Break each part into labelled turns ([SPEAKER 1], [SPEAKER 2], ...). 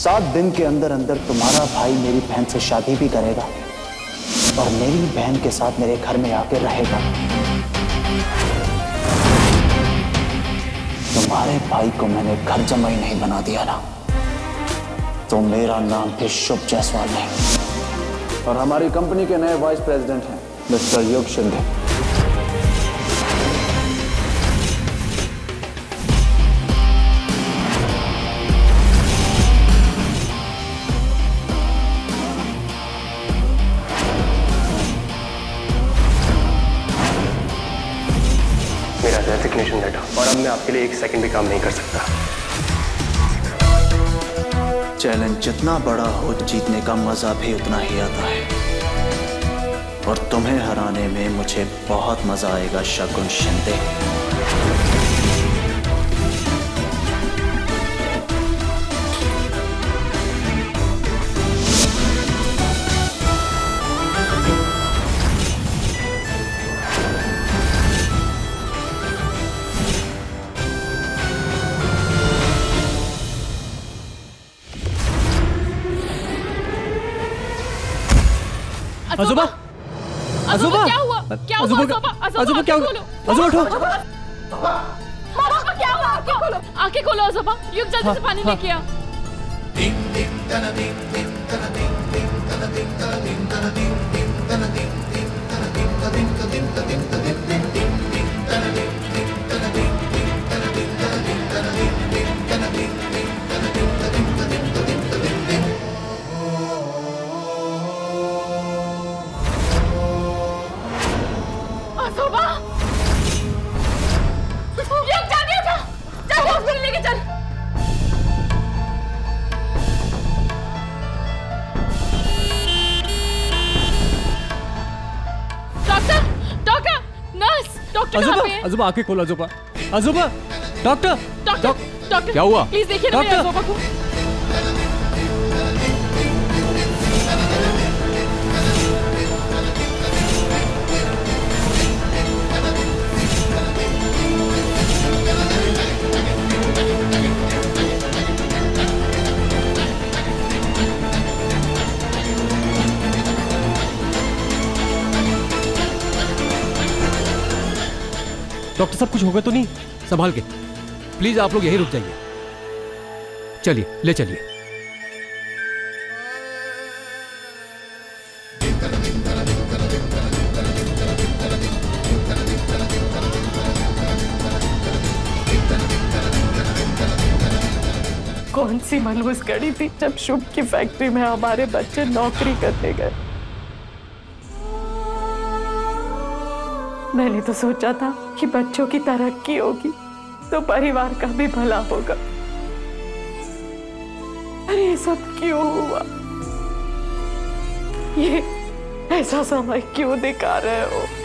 [SPEAKER 1] सात दिन के अंदर अंदर तुम्हारा भाई मेरी बहन से शादी भी करेगा और मेरी बहन के साथ मेरे घर में आके रहेगा। तुम्हारे भाई को मैंने घर जमाई नहीं बना दिया ना। तो मेरा नाम फिर शुभ जायसवाल नहीं और हमारी कंपनी के नए वाइस प्रेसिडेंट हैं, मिस्टर योग शिंदे
[SPEAKER 2] आपके लिए एक सेकंड भी काम नहीं कर सकता।
[SPEAKER 1] चैलेंज जितना बड़ा हो, जीतने का मज़ा भी उतना ही आता है। और तुम्हें हराने में मुझे बहुत मज़ा आएगा, शकुन शिंदे।
[SPEAKER 3] अजूबा
[SPEAKER 4] अजूबा क्या हुआ? क्या हुआ
[SPEAKER 3] अजूबा क्या हुआ? अजूबा उठो।
[SPEAKER 4] मामा क्या हुआ? आँखें खोलो। अजूबा युग जल्दी से पानी लेके आ अजूबा युग जल्दी उठा चल हॉस्पिटल लेके चल। डॉक्टर डॉक्टर नर्स डॉक्टर
[SPEAKER 3] अजूबा आँखें खोलो अजूबा अजूबा डॉक्टर।
[SPEAKER 4] डॉक्टर डॉक्टर
[SPEAKER 3] क्या हुआ?
[SPEAKER 4] प्लीज़ देखिए
[SPEAKER 3] डॉक्टर! डॉक्टर साहब, कुछ होगा तो नहीं? संभाल के। प्लीज़ आप लोग यहीं रुक जाइए। चलिए, ले चलिए।
[SPEAKER 5] कौन सी मनहूस घड़ी थी जब शुभ की फैक्ट्री में हमारे बच्चे नौकरी करने गए? मैंने तो सोचा था कि बच्चों की तरक्की होगी तो परिवार का भी भला होगा। अरे, ये सब क्यों हुआ? ये ऐसा समय क्यों दिखा रहे हो?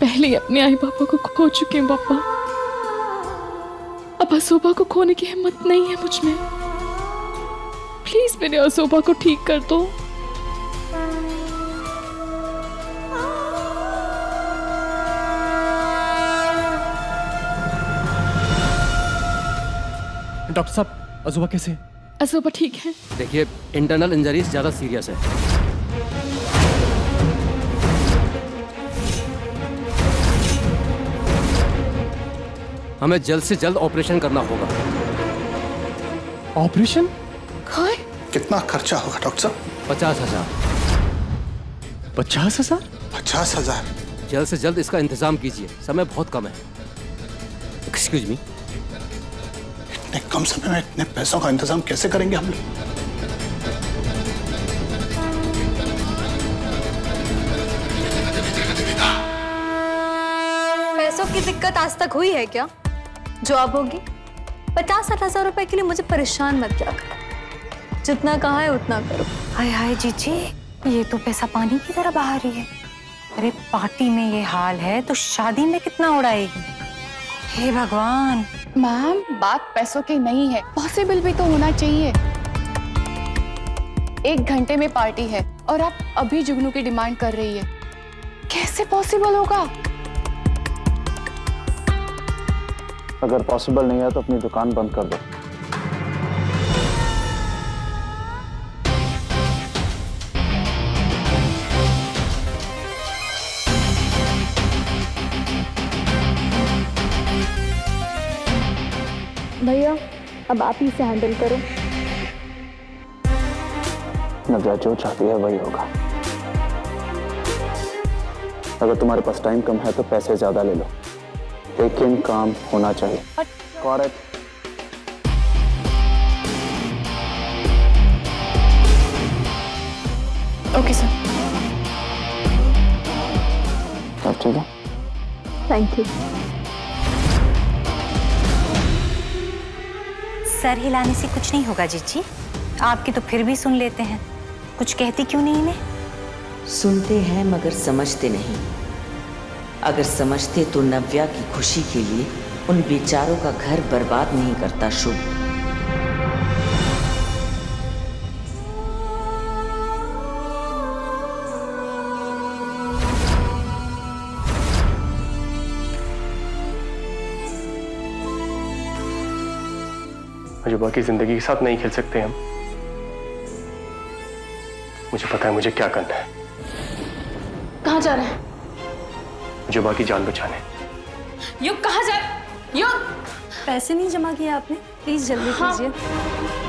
[SPEAKER 4] पहले ही अपने आई पापा को खो चुके हैं पापा। अब असोबा को खोने की हिम्मत नहीं है मुझमें। प्लीज़ मेरे असोबा को ठीक कर दो।
[SPEAKER 3] डॉक्टर साहब अजूबा कैसे?
[SPEAKER 4] असोबा ठीक है।
[SPEAKER 6] देखिए इंटरनल इंजरीज ज़्यादा सीरियस है। हमें जल्द से जल्द ऑपरेशन करना होगा।
[SPEAKER 3] ऑपरेशन?
[SPEAKER 7] कितना खर्चा होगा डॉक्टर साहब?
[SPEAKER 6] पचास हज़ार।
[SPEAKER 3] पचास हज़ार?
[SPEAKER 7] पचास हज़ार?
[SPEAKER 6] जल्द से जल्द इसका इंतज़ाम कीजिए। समय बहुत कम है। एक्सक्यूज मी
[SPEAKER 7] इतने कम समय में इतने पैसों का इंतज़ाम कैसे करेंगे हम लोग?
[SPEAKER 8] पैसों की दिक्कत आज तक हुई है क्या? जो अब होगी। पचास साठ हज़ार रुपए के लिए मुझे परेशान मत किया करो। जितना कहा है उतना करो।
[SPEAKER 9] हाय हाय जीजी ये तो पैसा पानी की तरह बहा रही है। अरे पार्टी में ये हाल है तो शादी में कितना उड़ाएगी? हे भगवान।
[SPEAKER 4] मैम बात पैसों की नहीं है पॉसिबल भी तो होना चाहिए। एक घंटे में पार्टी है और आप अभी जुगनू की डिमांड कर रही है। कैसे पॉसिबल होगा?
[SPEAKER 1] अगर पॉसिबल नहीं है तो अपनी दुकान बंद कर दो।
[SPEAKER 10] भैया अब आप ही से हैंडल करो।
[SPEAKER 1] नव्या जो चाहती है वही होगा। अगर तुम्हारे पास टाइम कम है तो पैसे ज़्यादा ले लो। लेकिन काम होना चाहिए। करेक्ट
[SPEAKER 4] ओके सर
[SPEAKER 1] सब ठीक है?
[SPEAKER 10] थैंक यू
[SPEAKER 9] सर हिलाने से कुछ नहीं होगा जीजी। आपकी तो फिर भी सुन लेते हैं। कुछ कहती क्यों नहीं इन्हें?
[SPEAKER 11] सुनते हैं मगर समझते नहीं। अगर समझते तो नव्या की खुशी के लिए उन बेचारों का घर बर्बाद नहीं करता शुभ।
[SPEAKER 2] अजूबा की ज़िंदगी के साथ नहीं खेल सकते हम। मुझे पता है मुझे क्या करना है।
[SPEAKER 4] कहाँ जा रहे हैं?
[SPEAKER 2] अजूबा की जान बचाने।
[SPEAKER 4] युग कहा जा रहे युग
[SPEAKER 8] पैसे नहीं जमा किए आपने? प्लीज़ जल्दी कीजिए। हाँ।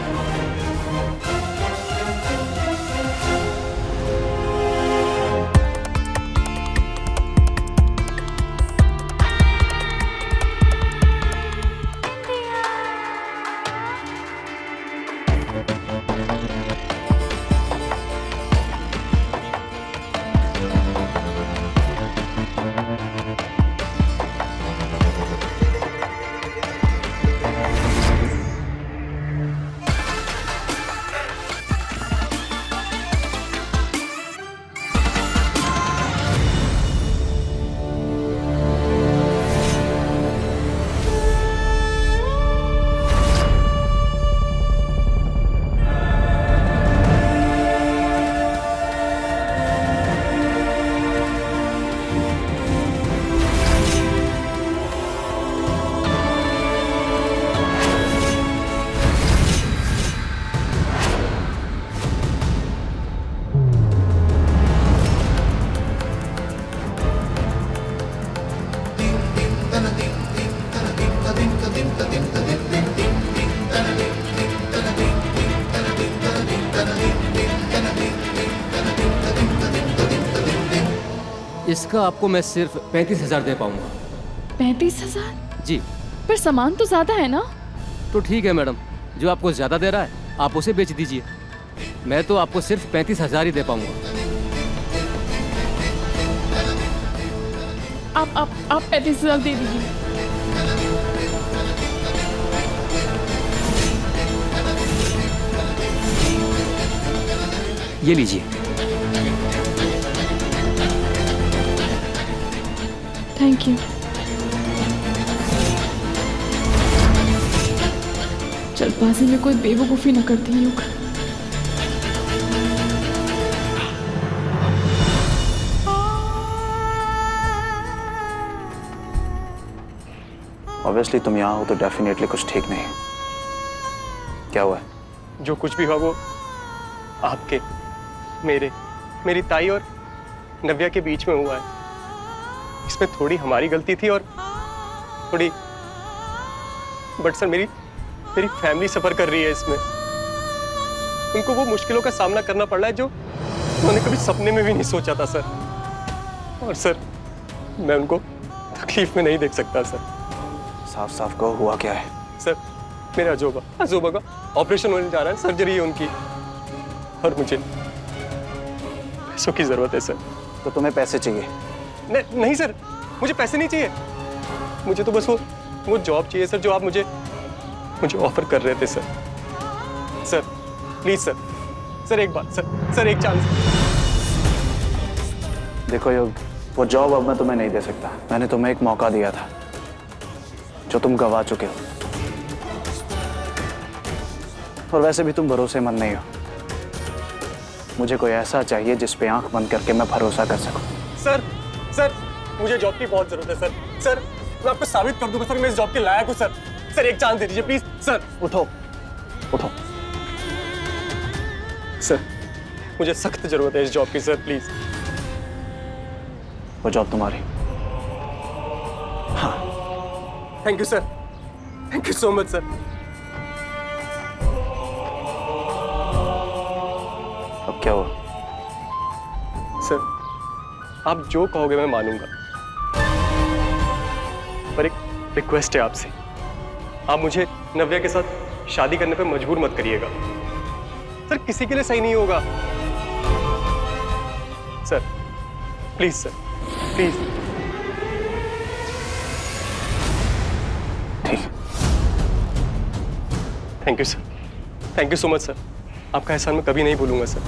[SPEAKER 3] इसका आपको मैं सिर्फ़ पैंतीस हज़ार दे पाऊँगा।
[SPEAKER 4] पैंतीस हज़ार?
[SPEAKER 3] जी।
[SPEAKER 4] पर सामान तो ज़्यादा है ना?
[SPEAKER 3] तो ठीक है मैडम जो आपको ज़्यादा दे रहा है आप उसे बेच दीजिए। मैं तो आपको सिर्फ़ पैंतीस हज़ार ही दे पाऊँगा।
[SPEAKER 4] आप आप आप पैंतीस हज़ार दे दीजिए।
[SPEAKER 3] ये लीजिए।
[SPEAKER 4] थैंक यू जल्दबाजी में कोई बेवकूफ़ी न करती है लोग
[SPEAKER 1] ऑब्वियसली तुम यहाँ हो तो डेफिनेटली कुछ ठीक नहीं क्या हुआ? है
[SPEAKER 2] जो कुछ भी हुआ वो आपके मेरे मेरी ताई और नव्या के बीच में हुआ है। इसमें थोड़ी हमारी गलती थी और थोड़ी बट सर मेरी मेरी फैमिली सफ़र कर रही है इसमें। उनको वो मुश्किलों का सामना करना पड़ रहा है जो उन्होंने कभी सपने में भी नहीं सोचा था सर। और सर मैं उनको तकलीफ़ में नहीं देख सकता सर।
[SPEAKER 1] साफ़ साफ़ कहो हुआ क्या है?
[SPEAKER 2] सर मेरे अजोबा अजोबा का ऑपरेशन होने जा रहा है सर्जरी है उनकी। और मुझे पैसों की ज़रूरत है सर।
[SPEAKER 1] तो तुम्हें पैसे चाहिए।
[SPEAKER 2] नहीं नहीं सर। मुझे पैसे नहीं चाहिए। मुझे तो बस वो वो जॉब चाहिए सर जो आप मुझे मुझे ऑफ़र कर रहे थे sir. Sir please sir. Sir एक बात सर। सर एक चांस।
[SPEAKER 1] देखो योग वो जॉब अब मैं तुम्हें नहीं दे सकता। मैंने तुम्हें एक मौका दिया था जो तुम गवा चुके हो। और वैसे भी तुम भरोसेमंद नहीं हो। मुझे कोई ऐसा चाहिए जिस पे आँख बंद करके मैं भरोसा कर सकूँ?
[SPEAKER 2] सर सर मुझे जॉब की बहुत ज़रूरत है सर। सर मैं आपको साबित कर दूँगा सर मैं इस जॉब के लायक हूँ सर। सर एक चांस दे दीजिए प्लीज़ सर
[SPEAKER 1] उठो। उठो।
[SPEAKER 2] सर मुझे सख्त ज़रूरत है इस जॉब की सर प्लीज़
[SPEAKER 1] वो जॉब तुम्हारी। हाँ।
[SPEAKER 2] Thank you sir thank you so much sir
[SPEAKER 1] क्या हुआ?
[SPEAKER 2] सर आप जो कहोगे मैं मानूँगा। पर एक रिक्वेस्ट है आपसे। आप मुझे नव्या के साथ शादी करने पर मजबूर मत करिएगा। सर किसी के लिए सही नहीं होगा। सर प्लीज़ सर प्लीज़
[SPEAKER 1] ठीक।
[SPEAKER 2] Thank you sir thank you so much sir आपका एहसान मैं कभी नहीं भूलूँगा सर